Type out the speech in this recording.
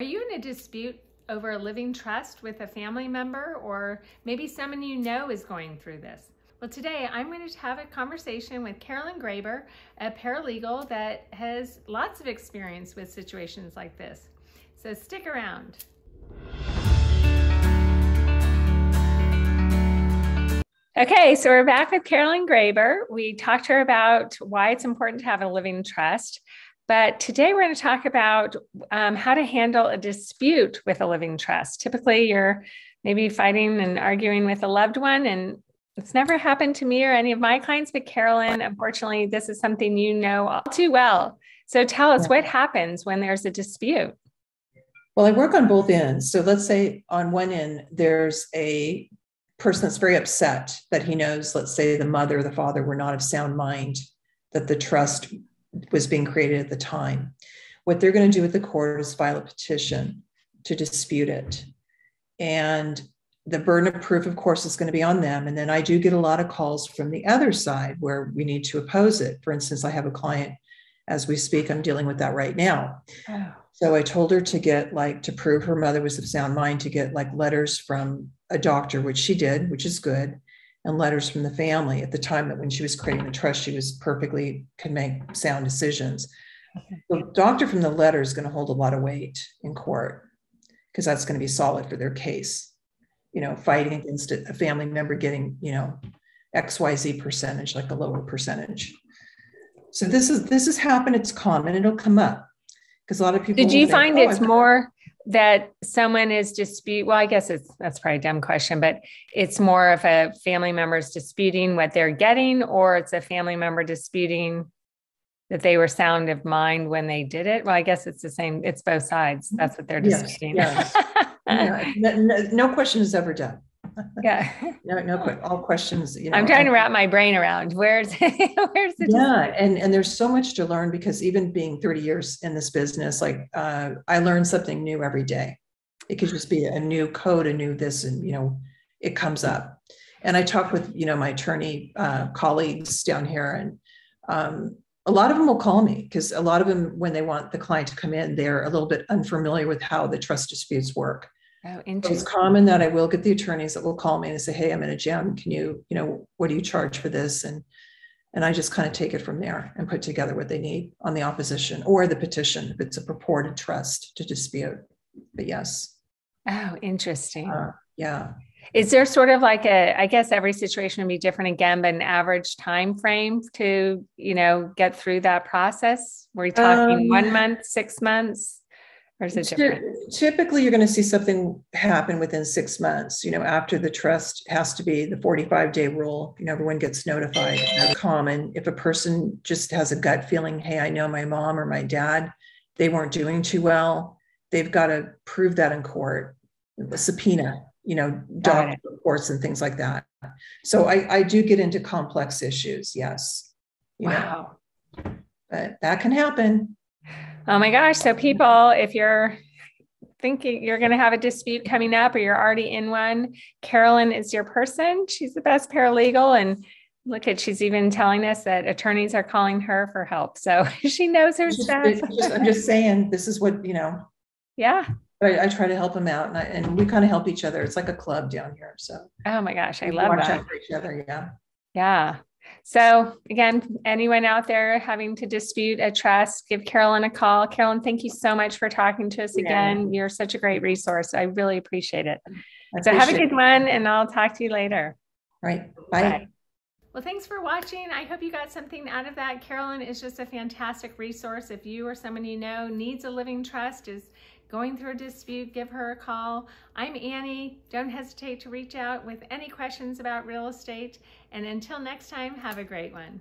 Are you in a dispute over a living trust with a family member or maybe someone you know is going through this? Well, today I'm going to have a conversation with Carolyn Graber, a paralegal that has lots of experience with situations like this. So stick around. Okay, so we're back with Carolyn Graber. We talked to her about why it's important to have a living trust. But today we're going to talk about um, how to handle a dispute with a living trust. Typically, you're maybe fighting and arguing with a loved one, and it's never happened to me or any of my clients. But Carolyn, unfortunately, this is something you know all too well. So tell us what happens when there's a dispute. Well, I work on both ends. So let's say on one end, there's a person that's very upset that he knows, let's say the mother or the father were not of sound mind, that the trust was being created at the time. What they're going to do with the court is file a petition to dispute it. And the burden of proof, of course, is going to be on them. And then I do get a lot of calls from the other side where we need to oppose it. For instance, I have a client as we speak, I'm dealing with that right now. Oh. So I told her to get like to prove her mother was of sound mind, to get like letters from a doctor, which she did, which is good and letters from the family at the time that when she was creating the trust, she was perfectly could make sound decisions. Okay. The doctor from the letter is going to hold a lot of weight in court because that's going to be solid for their case. You know, fighting against a family member getting, you know, XYZ percentage, like a lower percentage. So this is this has happened, it's common, it'll come up. Because a lot of people did you find oh, it's more that someone is dispute well i guess it's that's probably a dumb question but it's more of a family member's disputing what they're getting or it's a family member disputing that they were sound of mind when they did it? Well i guess it's the same it's both sides. That's what they're disputing. yes, yes. no, no, no question is ever done yeah. No no all questions you know i'm trying to wrap my brain around where's where's the yeah and and there's so much to learn because even being 30 years in this business like uh, i learn something new every day. It could just be a new code a new this and you know it comes up. And i talk with you know my attorney uh, colleagues down here and um, a lot of them will call me because a lot of them when they want the client to come in they're a little bit unfamiliar with how the trust disputes work Oh, It's common that I will get the attorneys that will call me and say, "Hey, I'm in a jam. Can you, you know, what do you charge for this?" And and I just kind of take it from there and put together what they need on the opposition or the petition if it's a purported trust to dispute. But yes. Oh, interesting. Uh, yeah. Is there sort of like a, I guess every situation would be different again, but an average time frame to, you know, get through that process? Were you talking um, one month, six months? Or is it different? Typically, you're going to see something happen within six months. You know, after the trust has to be the 45 day rule. You know, everyone gets notified. That's common. If a person just has a gut feeling, hey, I know my mom or my dad, they weren't doing too well. They've got to prove that in court. A subpoena, you know, doctor reports and things like that. So I, I do get into complex issues. Yes. You wow. Know, but that can happen. Oh my gosh. So, people, if you're thinking you're going to have a dispute coming up or you're already in one, Carolyn is your person. She's the best paralegal. And look at, she's even telling us that attorneys are calling her for help. So she knows her just, stuff. Just, I'm just saying, this is what, you know. Yeah. I, I try to help them out and, I, and we kind of help each other. It's like a club down here. So, oh my gosh, I love that. Out for each other. Yeah. Yeah. So, again, anyone out there having to dispute a trust, give Carolyn a call. Carolyn, thank you so much for talking to us again. Yeah. You're such a great resource. I really appreciate it. so, have a good one, and I'll talk to you later. All right. Bye. Bye. Well, thanks for watching. I hope you got something out of that. Carolyn is just a fantastic resource. If you or someone you know needs a living trust, is going through a dispute, give her a call. I'm Annie. Don't hesitate to reach out with any questions about real estate. And until next time, have a great one.